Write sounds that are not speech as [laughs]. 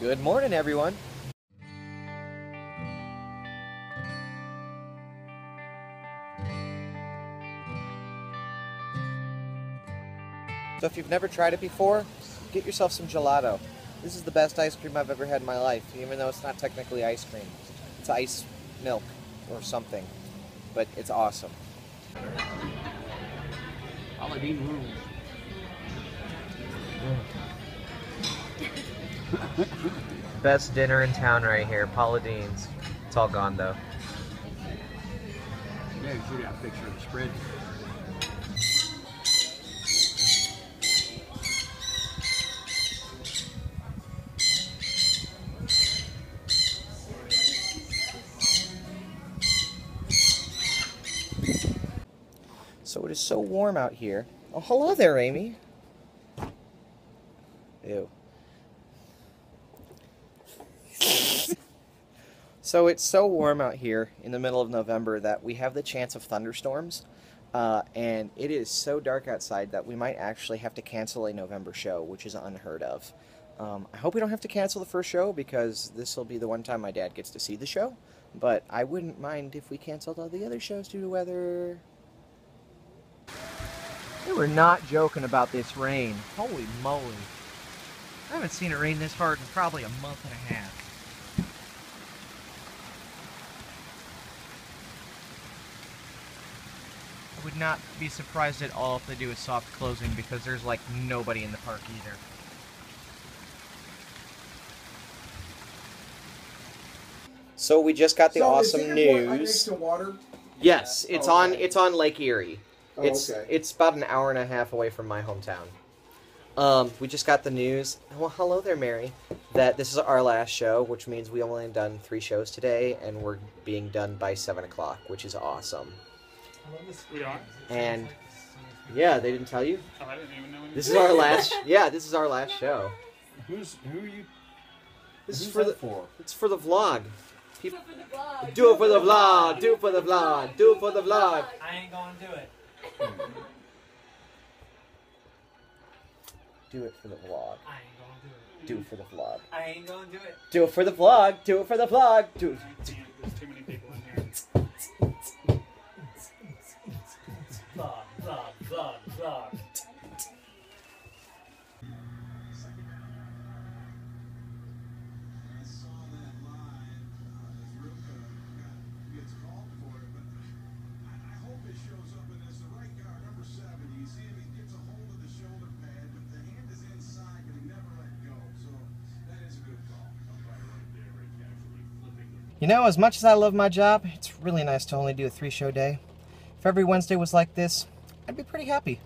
Good morning, everyone. So if you've never tried it before, get yourself some gelato. This is the best ice cream I've ever had in my life, even though it's not technically ice cream. It's ice milk or something, but it's awesome. Aladdin rules. [laughs] Best dinner in town right here, Paula Deen's. It's all gone though. Yeah, you should have a picture of the spread. So it is so warm out here. Oh, hello there, Amy. Ew. So it's so warm out here in the middle of November that we have the chance of thunderstorms. Uh, and it is so dark outside that we might actually have to cancel a November show, which is unheard of. Um, I hope we don't have to cancel the first show because this will be the one time my dad gets to see the show. But I wouldn't mind if we canceled all the other shows due to weather. They were not joking about this rain. Holy moly. I haven't seen it rain this hard in probably a month and a half. Would not be surprised at all if they do a soft closing because there's like nobody in the park either. So we just got the So is awesome Singapore next news. to water? Yes, it's Oh, on okay. it's on Lake Erie. Oh, It's okay. it's about an hour and a half away from my hometown. Um, we just got the news. Well, hello there, Mary. That this is our last show, which means we only done three shows today, and we're being done by seven o'clock, which is awesome. We are? And yeah, they didn't tell you. Oh, I didn't even know anything. This is our last. [laughs] Yeah, this is our last show. Who's who are you? This is who's for the. for? It's for the vlog. People, do it for the vlog. Do it for the vlog. Do it for the vlog. I ain't gonna do it. [laughs] Do it for the vlog. I ain't gonna do it. Do it for the vlog. I ain't gonna do it. Do it for the vlog. Do it for the vlog. Do it. You know, as much as I love my job, it's really nice to only do a three show day. If every Wednesday was like this, I'd be pretty happy.